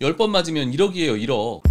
10번 맞으면 1억이에요 1억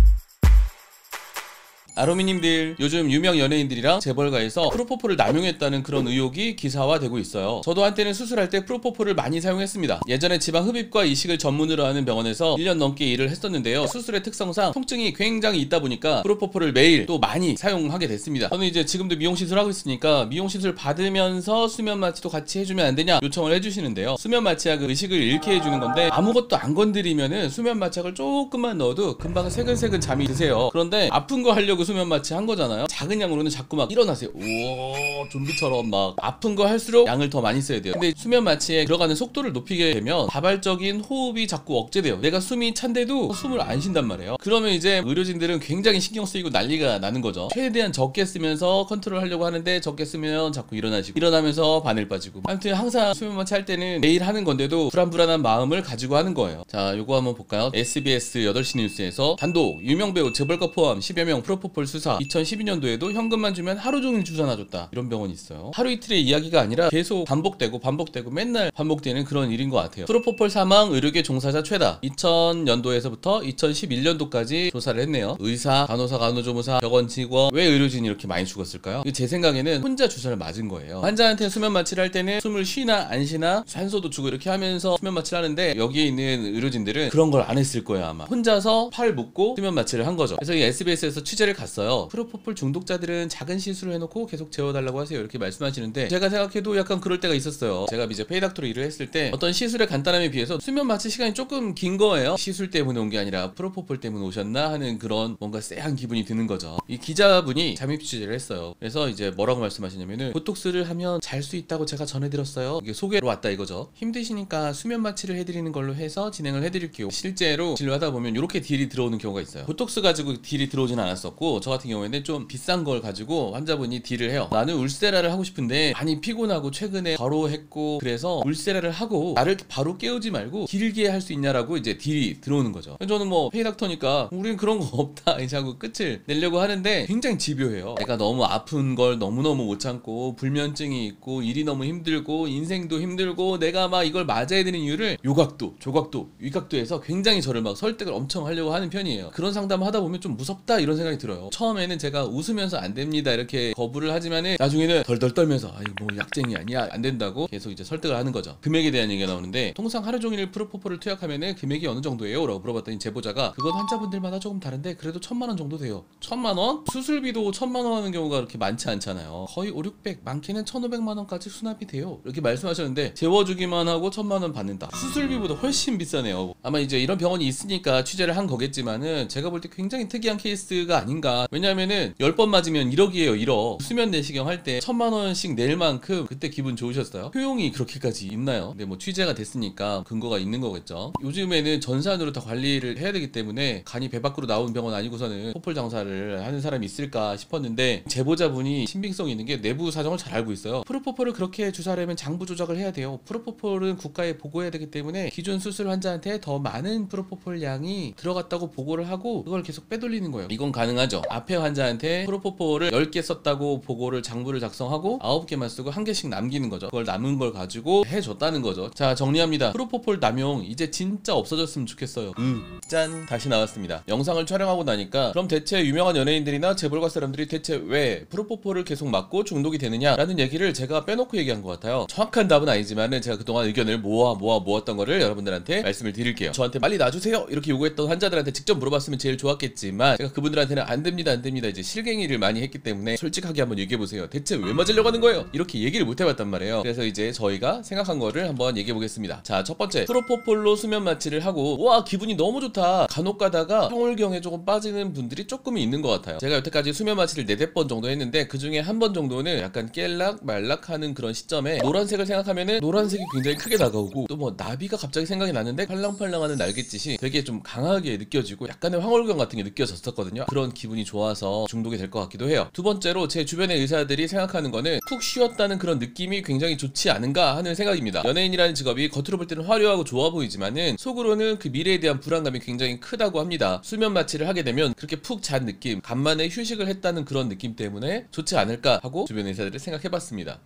아로미님들 요즘 유명 연예인들이랑 재벌가에서 프로포폴을 남용했다는 그런 의혹이 기사화되고 있어요. 저도 한때는 수술할 때 프로포폴을 많이 사용했습니다. 예전에 지방 흡입과 이식을 전문으로 하는 병원에서 1년 넘게 일을 했었는데요. 수술의 특성상 통증이 굉장히 있다 보니까 프로포폴을 매일 또 많이 사용하게 됐습니다. 저는 이제 지금도 미용 시술 하고 있으니까 미용 시술 받으면서 수면 마취도 같이 해주면 안 되냐 요청을 해주시는데요. 수면 마취약은 의식을 잃게 해주는 건데 아무것도 안 건드리면은 수면 마취약을 조금만 넣어도 금방 새근새근 잠이 드세요. 그런데 아픈 거 하려고 수면 마취 한 거잖아요. 작은 양으로는 자꾸 막 일어나세요. 우와 좀비처럼 막 아픈 거 할수록 양을 더 많이 써야 돼요. 근데 수면 마취에 들어가는 속도를 높이게 되면 자발적인 호흡이 자꾸 억제돼요. 내가 숨이 찬데도 숨을 안 쉰단 말이에요. 그러면 이제 의료진들은 굉장히 신경 쓰이고 난리가 나는 거죠. 최대한 적게 쓰면서 컨트롤 하려고 하는데 적게 쓰면 자꾸 일어나시고 일어나면서 바늘 빠지고 아무튼 항상 수면 마취 할 때는 매일 하는 건데도 불안불안한 마음을 가지고 하는 거예요. 자 요거 한번 볼까요? SBS 8시 뉴스에서 단독 유명 배우 재벌가 포함 10여 명 프로포폴 수사 2012년도에도 현금만 주면 하루 종일 주사 놔줬다 이런 병원이 있어요. 하루 이틀의 이야기가 아니라 계속 반복되고 반복되고 맨날 반복되는 그런 일인 것 같아요. 프로포폴 사망 의료계 종사자 최다 2000년도에서부터 2011년도까지 조사를 했네요. 의사, 간호사, 간호조무사, 병원 직원 왜 의료진이 이렇게 많이 죽었을까요? 제 생각에는 혼자 주사를 맞은 거예요. 환자한테 수면 마취를 할 때는 숨을 쉬나 안 쉬나 산소도 주고 이렇게 하면서 수면 마취를 하는데 여기에 있는 의료진들은 그런 걸 안 했을 거예요 아마. 혼자서 팔 묶고 수면 마취를 한 거죠. 그래서 이 SBS에서 취재를 갔 어요. 프로포폴 중독자들은 작은 시술을 해놓고 계속 재워달라고 하세요. 이렇게 말씀하시는데 제가 생각해도 약간 그럴 때가 있었어요. 제가 이제 페이닥터로 일을 했을 때 어떤 시술의 간단함에 비해서 수면 마취 시간이 조금 긴 거예요. 시술 때문에 온 게 아니라 프로포폴 때문에 오셨나 하는 그런 뭔가 쎄한 기분이 드는 거죠. 이 기자분이 잠입 취재를 했어요. 그래서 이제 뭐라고 말씀하시냐면은 보톡스를 하면 잘 수 있다고 제가 전해드렸어요. 이게 소개로 왔다 이거죠. 힘드시니까 수면 마취를 해드리는 걸로 해서 진행을 해드릴게요. 실제로 진료하다 보면 이렇게 deal이 들어오는 경우가 있어요. 보톡스 가지고 deal이 들어오진 않았었고 저 같은 경우에는 좀 비싼 걸 가지고 환자분이 deal을 해요. 나는 울세라를 하고 싶은데 많이 피곤하고 최근에 바로 했고 그래서 울세라를 하고 나를 바로 깨우지 말고 길게 할 수 있냐라고 이제 deal이 들어오는 거죠. 저는 뭐 pay doctor니까 우린 그런 거 없다 이제 하고 끝을 내려고 하는데 굉장히 집요해요. 내가 너무 아픈 걸 너무너무 못 참고 불면증이 있고 일이 너무 힘들고 인생도 힘들고 내가 막 이걸 맞아야 되는 이유를 요각도 조각도 위각도에서 굉장히 저를 막 설득을 엄청 하려고 하는 편이에요. 그런 상담을 하다 보면 좀 무섭다 이런 생각이 들어요. 처음에는 제가 웃으면서 안 됩니다 이렇게 거부를 하지만은 나중에는 덜덜 떨면서 아이 뭐 약쟁이 아니야 안 된다고 계속 이제 설득을 하는 거죠. 금액에 대한 얘기가 나오는데 통상 하루 종일 프로포폴을 투약하면은 금액이 어느 정도예요? 라고 물어봤더니 제보자가 그건 환자분들마다 조금 다른데 그래도 천만 원 정도 돼요. 천만 원? 수술비도 천만 원 하는 경우가 그렇게 많지 않잖아요. 거의 5, 600 많게는 1,500만 원까지 수납이 돼요. 이렇게 말씀하셨는데 재워주기만 하고 천만 원 받는다. 수술비보다 훨씬 비싸네요. 아마 이제 이런 병원이 있으니까 취재를 한 거겠지만은 제가 볼 때 굉장히 특이한 케이스가 아닌가. 왜냐하면은 10번 맞으면 1억이에요. 1억. 수면 내시경 할 때 천만 원씩 낼 만큼 그때 기분 좋으셨어요? 효용이 그렇게까지 있나요? 근데 뭐 취재가 됐으니까 근거가 있는 거겠죠. 요즘에는 전산으로 다 관리를 해야 되기 때문에 간이 배 밖으로 나온 병원 아니고서는 포폴 장사를 하는 사람이 있을까 싶었는데 제보자분이 신빙성 있는 게 내부 사정을 잘 알고 있어요. 프로포폴을 그렇게 주사하려면 장부 조작을 해야 돼요. 프로포폴은 국가에 보고해야 되기 때문에 기존 수술 환자한테 더 많은 프로포폴 양이 들어갔다고 보고를 하고 그걸 계속 빼돌리는 거예요. 이건 가능하죠. 앞에 환자한테 프로포폴을 10개 썼다고 보고를 장부를 작성하고 9개만 쓰고 한 개씩 남기는 거죠. 그걸 남은 걸 가지고 해줬다는 거죠. 자 정리합니다. 프로포폴 남용 이제 진짜 없어졌으면 좋겠어요. 음. 짠 다시 나왔습니다. 영상을 촬영하고 나니까 그럼 대체 유명한 연예인들이나 재벌가 사람들이 대체 왜 프로포폴을 계속 맞고 중독이 되느냐라는 얘기를 제가 빼놓고 얘기한 것 같아요. 정확한 답은 아니지만은 제가 그동안 의견을 모아 모아 모았던 거를 여러분들한테 말씀을 드릴게요. 저한테 빨리 놔주세요 이렇게 요구했던 환자들한테 직접 물어봤으면 제일 좋았겠지만 제가 그분들한테는 안 됩니다 안 됩니다 이제 실갱이를 많이 했기 때문에 솔직하게 한번 얘기해 보세요. 대체 왜 맞으려고 하는 거예요? 이렇게 얘기를 못 해봤단 말이에요. 그래서 이제 저희가 생각한 거를 한번 얘기해 보겠습니다. 자 첫 번째 프로포폴로 수면 마취를 하고 와 기분이 너무 좋다. 간혹 가다가 평울경에 조금 빠지는 분들이 조금 있는 것 같아요. 제가 여태까지 수면 마취를 네댓 번 정도 했는데 그 중에 한 번 정도는 약간 깰락 말락하는 그런 시점에 노란색을 생각하면은 노란색이 굉장히 크게 다가오고 또 뭐 나비가 갑자기 생각이 났는데 팔랑팔랑하는 날갯짓이 되게 좀 강하게 느껴지고 약간의 황홀경 같은 게 느껴졌었거든요. 그런 기분 이 좋아서 중독이 될 것 같기도 해요. 두 번째로 제 주변의 의사들이 생각하는 거는 푹 쉬었다는 그런 느낌이 굉장히 좋지 않은가 하는 생각입니다. 연예인이라는 직업이 겉으로 볼 때는 화려하고 좋아 보이지만은 속으로는 그 미래에 대한 불안감이 굉장히 크다고 합니다. 수면 마취를 하게 되면 그렇게 푹 잔 느낌, 간만에 휴식을 했다는 그런 느낌 때문에 좋지 않을까 하고 주변 의사들이 생각해봤습니다.